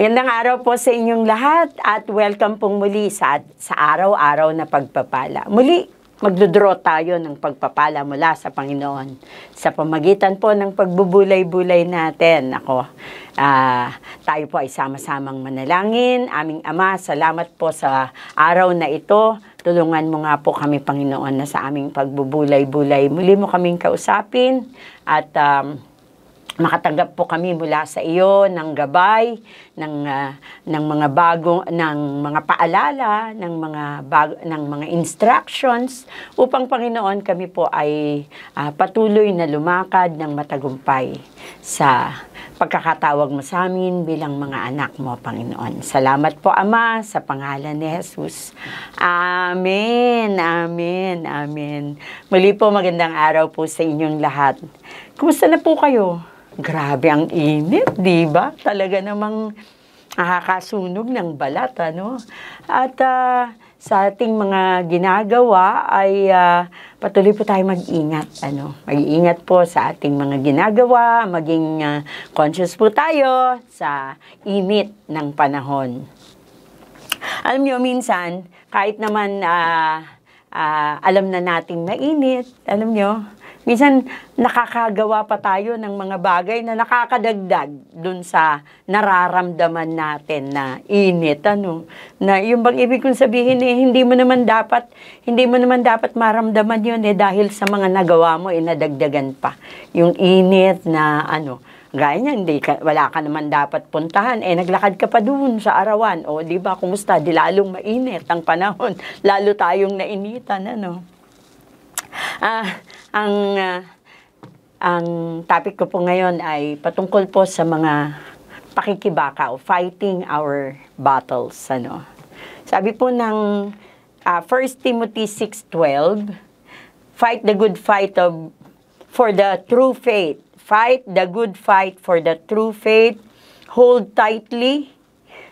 Magandang araw po sa inyong lahat at welcome pong muli sa, sa araw-araw na pagpapala. Muli, magdodraw tayo ng pagpapala mula sa Panginoon sa pamagitan po ng pagbubulay-bulay natin. Ako, ah, tayo po ay sama-samang manalangin. Aming Ama, salamat po sa araw na ito. Tulungan mo nga po kami, Panginoon, na sa aming pagbubulay-bulay. Muli mo kaming kausapin at um, makatanggap po kami mula sa iyo ng gabay, ng ah, ng mga bagong ng mga paalala, ng mga bag, ng mga instructions upang Panginoon kami po ay ah, patuloy na lumakad ng matagumpay sa pagkakatawag mo sa amin bilang mga anak mo, Panginoon. Salamat po, Ama, sa pangalan ni Jesus. Amen, amen, amen. Muli po, magandang araw po sa inyong lahat. Kumusta na po kayo? Grabe ang init, di ba? Talaga namang nakakasunog ng balat, ano? At ah, sa ating mga ginagawa ay ah, patuloy po tayo mag-ingat, ano? Mag-ingat po sa ating mga ginagawa, maging ah, conscious po tayo sa init ng panahon. Alam nyo, minsan, kahit naman ah, ah, alam na nating mainit, alam nyo, minsan nakakagawa pa tayo ng mga bagay na nakakadagdag dun sa nararamdaman natin na init, ano. Na yung bang ibig kong sabihin eh, hindi mo naman dapat, hindi mo naman dapat maramdaman yun eh dahil sa mga nagawa mo eh pa. Yung init na ano, Gaya niya, hindi ka, wala ka naman dapat puntahan. Eh, naglakad ka pa doon sa arawan. O, di ba, kumusta? Di lalong mainit ang panahon. Lalo tayong nainitan, ano? Ah, ang, ah, ang topic ko po ngayon ay patungkol po sa mga pakikibaka o fighting our battles, ano? Sabi po ng ah, 1 Timothy 6.12, Fight the good fight of for the true faith. Fight the good fight for the true faith. Hold tightly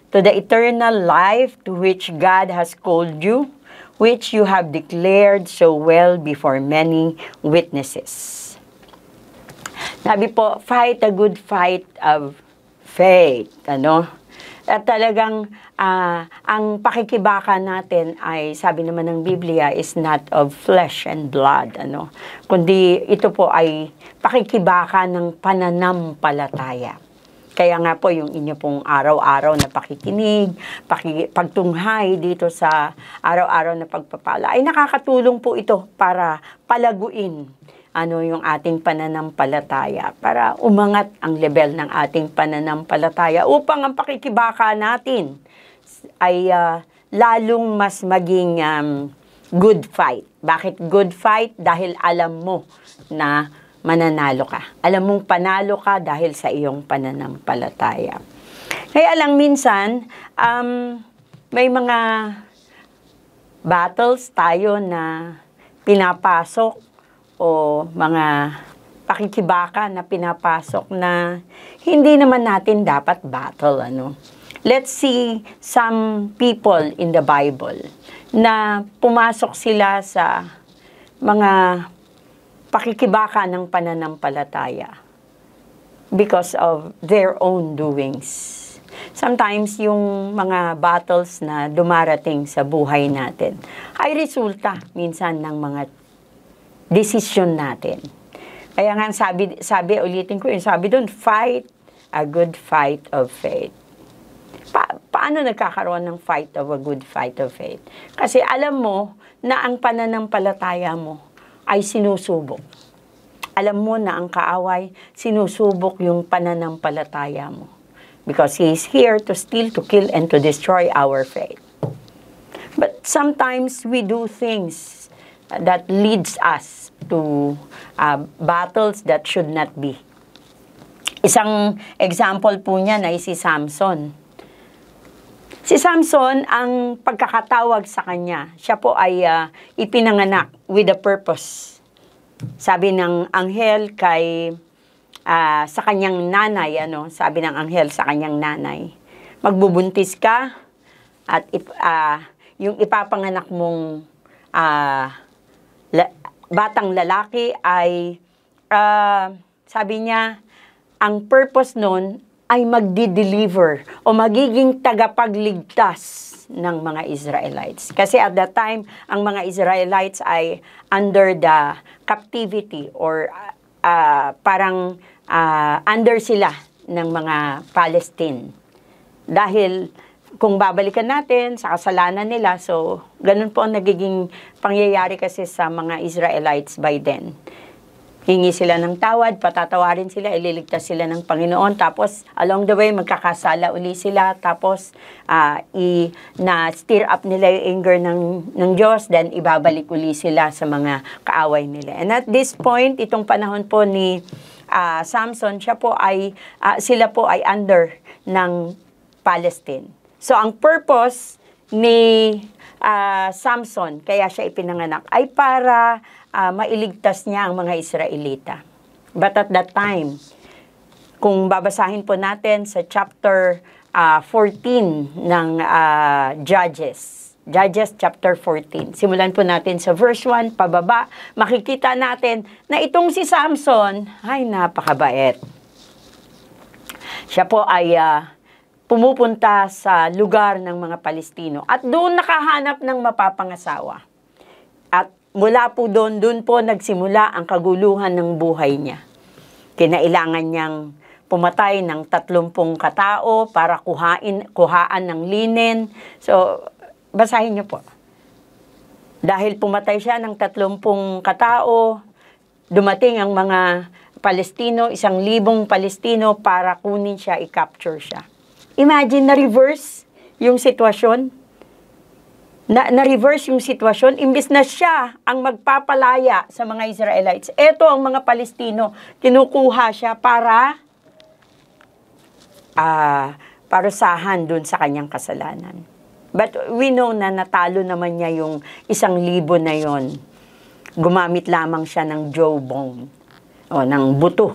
to the eternal life to which God has called you, which you have declared so well before many witnesses. Sabi po, fight a good fight of faith. Ano? At talagang ah, ang pakikibaka natin ay, sabi naman ng Biblia, is not of flesh and blood. Ano? Kundi ito po ay pakikibaka ng pananampalataya. Kaya nga po yung inyo pong araw-araw na pakikinig, paki, pagtunghay dito sa araw-araw na pagpapala ay nakakatulong po ito para palaguin ano yung ating pananampalataya para umangat ang level ng ating pananampalataya upang ang pakikibaka natin ay ah, lalong mas maging um, good fight. Bakit good fight? Dahil alam mo na mananalo ka. Alam mong panalo ka dahil sa iyong pananampalataya. Kaya lang minsan, um, may mga battles tayo na pinapasok o mga pakikibaka na pinapasok na hindi naman natin dapat battle ano. Let's see some people in the Bible na pumasok sila sa mga pakikibaka ng pananampalataya because of their own doings. Sometimes yung mga battles na dumarating sa buhay natin ay resulta minsan ng mga decision natin. Kaya nga sabi, sabi ulitin ko yun, sabi doon, fight a good fight of faith. Pa- paano nagkakaroon ng fight of a good fight of faith? Kasi alam mo na ang pananampalataya mo ay sinusubok. Alam mo na ang kaaway, sinusubok yung pananampalataya mo. Because He is here to steal, to kill, and to destroy our faith. But sometimes we do things that leads us to uh, battles that should not be. Isang example po niya ay si Samson. Si Samson, ang pagkakatawag sa kanya, siya po ay ah, ipinanganak with a purpose. Sabi ng anghel kay ah, sa kanyang nanay, ano, sabi ng anghel sa kanyang nanay, magbubuntis ka at ip- ah, yung ipapanganak mong ah, la- batang lalaki ay ah, sabi niya ang purpose nun ay magdi-deliver o magiging tagapagligtas ng mga Israelites. Kasi at that time, ang mga Israelites ay under the captivity or ah, parang ah, under sila ng mga Palestine. Dahil kung babalikan natin sa kasalanan nila, so ganun po ang nagiging pangyayari kasi sa mga Israelites by then. Hingi sila ng tawad, patatawarin sila, ililigtas sila ng Panginoon. Tapos, along the way, magkakasala uli sila. Tapos, ah, i, na-stir up nila yung anger ng, ng Diyos. Then, ibabalik uli sila sa mga kaaway nila. And at this point, itong panahon po ni ah, Samson, siya po ay, ah, sila po ay under ng Palestine. So, ang purpose ni ah, Samson, kaya siya ipinanganak, ay para ah, mailigtas niya ang mga Israelita. But at that time, kung babasahin po natin sa chapter ah, 14 ng ah, Judges, Judges chapter 14. Simulan po natin sa verse 1 pababa. Makikita natin na itong si Samson, ay napakabait. Siya po ay ah, pumupunta sa lugar ng mga Palestino at doon nakahanap ng mapapangasawa. At mula po doon, doon po nagsimula ang kaguluhan ng buhay niya. Kinailangan niyang pumatay ng tatlumpung katao para kuhain, kuhaan ng linen. So, basahin niyo po. Dahil pumatay siya ng tatlumpung katao, dumating ang mga Palestino, isang libong Palestino para kunin siya, i-capture siya. Imagine na reverse yung sitwasyon. Na, na-reverse yung sitwasyon, imbis na siya ang magpapalaya sa mga Israelites. Ito ang mga Palestino, kinukuha siya para ah parusahan dun sa kanyang kasalanan. But we know na natalo naman niya yung isang libo na yon. Gumamit lamang siya ng jawbone o ng buto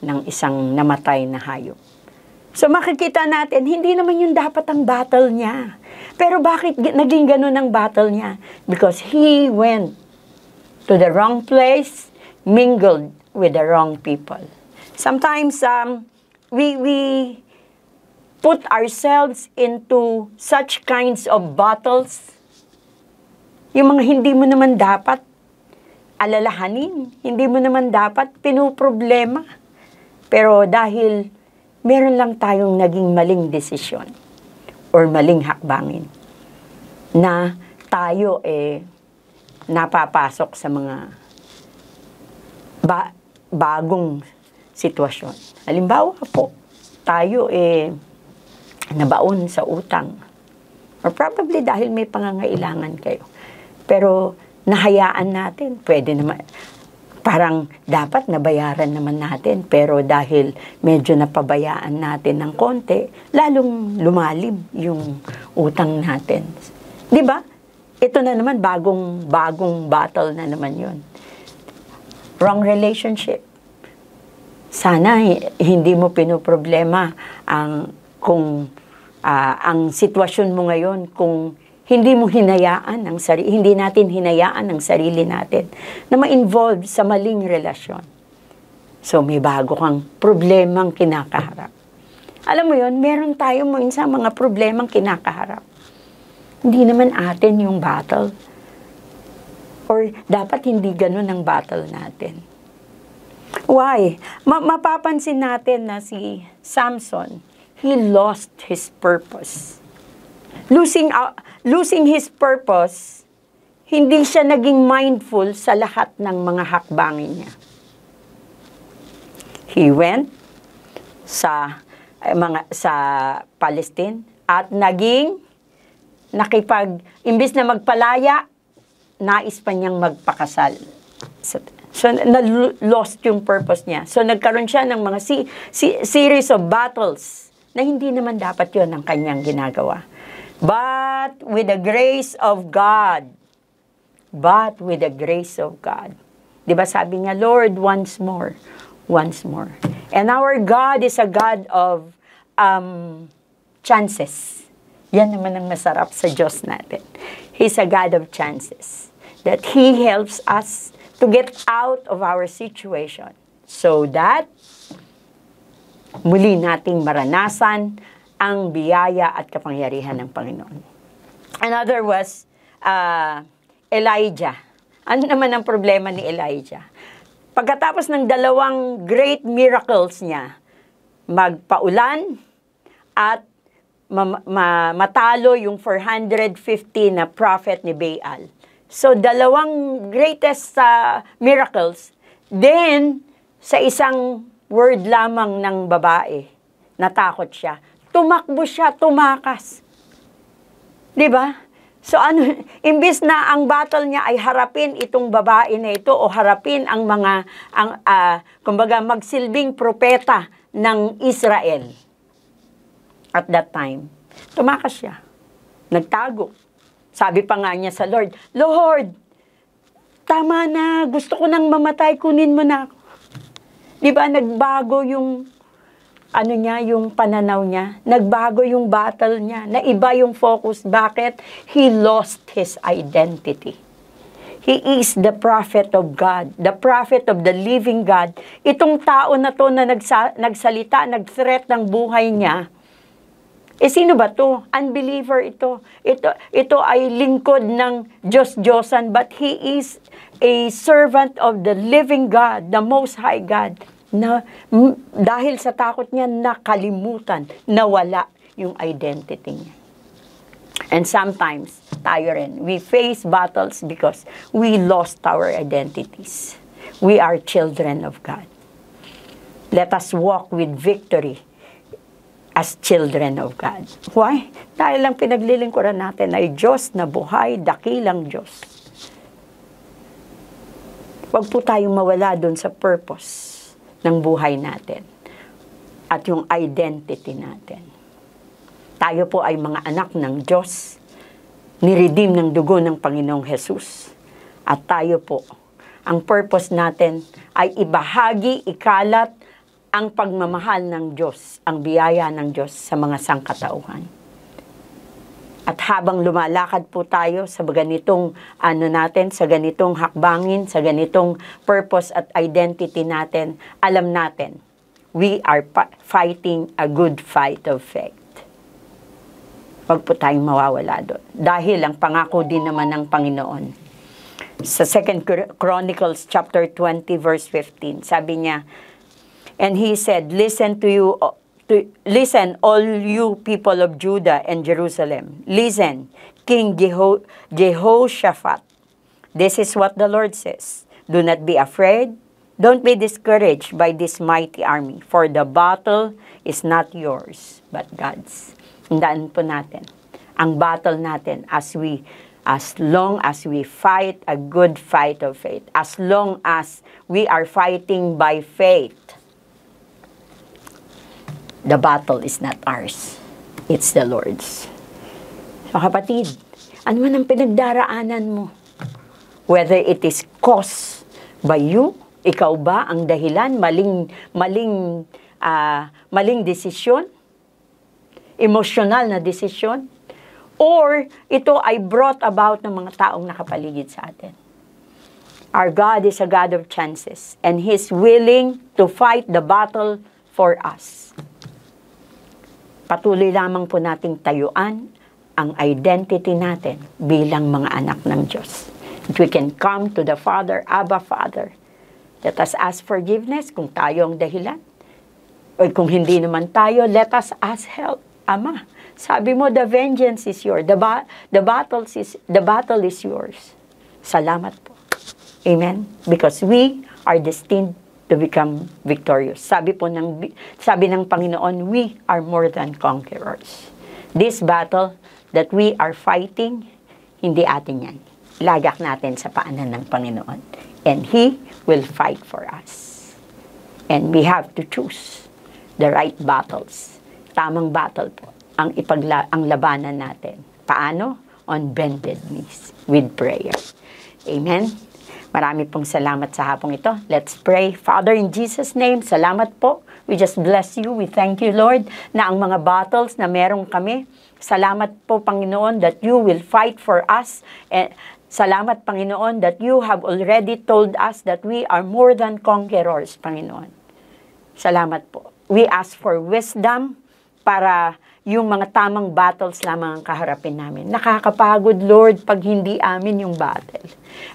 ng isang namatay na hayop. So makikita natin, hindi naman yung dapat ang battle niya. Pero bakit gi- naging ganun ang battle niya? Because he went to the wrong place, mingled with the wrong people. Sometimes um, we, we put ourselves into such kinds of battles, yung mga hindi mo naman dapat alalahanin, hindi mo naman dapat pinuproblema. Pero dahil meron lang tayong naging maling desisyon or maling hakbangin na tayo eh napapasok sa mga ba- bagong sitwasyon. Halimbawa po, tayo eh nabaon sa utang. Or probably dahil may pangangailangan kayo. Pero nahayaan natin, pwede naman, parang dapat nabayaran naman natin. Pero dahil medyo napabayaan natin ng konti, lalong lumalim yung utang natin. Di ba? Ito na naman, bagong, bagong battle na naman yon Wrong relationship. Sana hi- hindi mo pinoproblema ang kung ah, ang sitwasyon mo ngayon kung hindi mo hinayaan ang sarili, hindi natin hinayaan ang sarili natin na ma-involve sa maling relasyon. So may bago kang problemang kinakaharap. Alam mo yon, meron tayo minsan mga problemang kinakaharap. Hindi naman atin yung battle. Or dapat hindi ganun ang battle natin. Why? Ma- mapapansin natin na si Samson, he lost his purpose. Losing, uh, losing his purpose, hindi siya naging mindful sa lahat ng mga hakbangin niya. He went sa eh, mga sa Palestine at naging nakipag imbis na magpalaya nais pa niyang magpakasal. So, so na-lost yung purpose niya. So nagkaroon siya ng mga si, si- series of battles na hindi naman dapat yon ang kanyang ginagawa. But with the grace of God, but with the grace of God. 'Di ba sabi nga, Lord, once more, once more. And our God is a God of um, chances. Yan naman ang masarap sa Diyos natin. He's a God of chances. That He helps us to get out of our situation so that muli nating maranasan ang biyaya at kapangyarihan ng Panginoon. Another was uh, Elijah. Ano naman ang problema ni Elijah? Pagkatapos ng dalawang great miracles niya, magpaulan at ma- ma- matalo yung 450 na prophet ni Baal. So, dalawang greatest uh, miracles. Then, sa isang word lamang ng babae, natakot siya. Tumakbo siya, tumakas. 'Di ba? So ano, imbis na ang battle niya ay harapin itong babae na ito o harapin ang mga ang ah, kumbaga magsilbing propeta ng Israel at that time. Tumakas siya. Nagtago. Sabi pa nga niya sa Lord, Lord, tama na, gusto ko nang mamatay, kunin mo na ako. Di ba, nagbago yung, ano niya, yung pananaw niya. Nagbago yung battle niya. Naiba yung focus. Bakit? He lost his identity. He is the prophet of God, the prophet of the living God. Itong tao na to na nagsa, nagsalita, nag-threat ng buhay niya, eh sino ba to? Unbeliever ito. Ito, ito ay lingkod ng Diyos-Diyosan but he is a servant of the living God, the Most High God. Na, dahil sa takot niya, nakalimutan, nawala yung identity niya. And sometimes, tayo rin, we face battles because we lost our identities. We are children of God. Let us walk with victory as children of God. Why? Dahil lang pinaglilingkuran natin ay Diyos na buhay, dakilang Diyos. Huwag po tayong mawala doon sa purpose ng buhay natin at yung identity natin. Tayo po ay mga anak ng Diyos, niredeem ng dugo ng Panginoong Jesus. At tayo po, ang purpose natin ay ibahagi, ikalat ang pagmamahal ng Diyos, ang biyaya ng Diyos sa mga sangkatauhan. At habang lumalakad po tayo sa ganitong ano natin, sa ganitong hakbangin, sa ganitong purpose at identity natin, alam natin, we are fighting a good fight of faith. Huwag po tayong mawawala doon. Dahil ang pangako din naman ng Panginoon. Sa 2 Chronicles chapter 20 verse 15, sabi niya, And he said, Listen to you, to, listen, all you people of Judah and Jerusalem. Listen, King Jeho- Jehoshaphat. This is what the Lord says. Do not be afraid. Don't be discouraged by this mighty army, for the battle is not yours, but God's. Tandaan po natin, ang battle natin as we as long as we fight a good fight of faith, as long as we are fighting by faith, the battle is not ours. It's the Lord's. So kapatid, ano man ang pinagdaraanan mo? Whether it is caused by you, ikaw ba ang dahilan, maling, maling, ah, maling desisyon, emosyonal na desisyon, or ito ay brought about ng mga taong nakapaligid sa atin. Our God is a God of chances, and He's willing to fight the battle for us. Patuloy lamang po nating tayuan ang identity natin bilang mga anak ng Diyos. That we can come to the Father, Abba Father. Let us ask forgiveness kung tayo ang dahilan. O kung hindi naman tayo, let us ask help. Ama, sabi mo, the vengeance is yours. The, ba- the, battles is, the battle is yours. Salamat po. Amen? Because we are destined to become victorious. Sabi po ng sabi ng Panginoon, we are more than conquerors. This battle that we are fighting, hindi atin yan. Lagak natin sa paanan ng Panginoon. And He will fight for us. And we have to choose the right battles. Tamang battle po ang ipagla ang labanan natin. Paano? On bended knees with prayer. Amen? Marami pong salamat sa hapong ito. Let's pray. Father, in Jesus' name, salamat po. We just bless you. We thank you, Lord, na ang mga battles na meron kami, salamat po, Panginoon, that you will fight for us. And salamat, Panginoon, that you have already told us that we are more than conquerors, Panginoon. Salamat po. We ask for wisdom para yung mga tamang battles lamang ang kaharapin namin. Nakakapagod, Lord, pag hindi amin yung battle.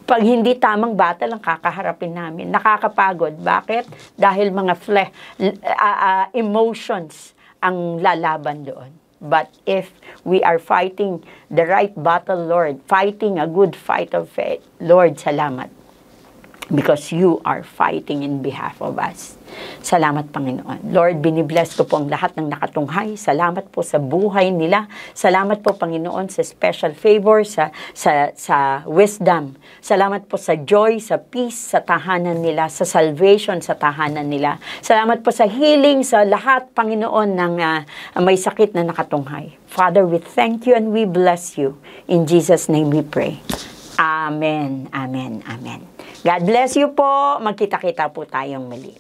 Pag hindi tamang battle ang kakaharapin namin. Nakakapagod. Bakit? Dahil mga fle- uh, uh, emotions ang lalaban doon. But if we are fighting the right battle, Lord, fighting a good fight of faith, Lord, salamat because you are fighting in behalf of us. Salamat, Panginoon. Lord, binibless ko po ang lahat ng nakatunghay. Salamat po sa buhay nila. Salamat po, Panginoon, sa special favor, sa, sa, sa wisdom. Salamat po sa joy, sa peace, sa tahanan nila, sa salvation sa tahanan nila. Salamat po sa healing sa lahat, Panginoon, ng uh, may sakit na nakatunghay. Father, we thank you and we bless you. In Jesus' name we pray. Amen, amen, amen. God bless you po. Magkita-kita po tayong muli.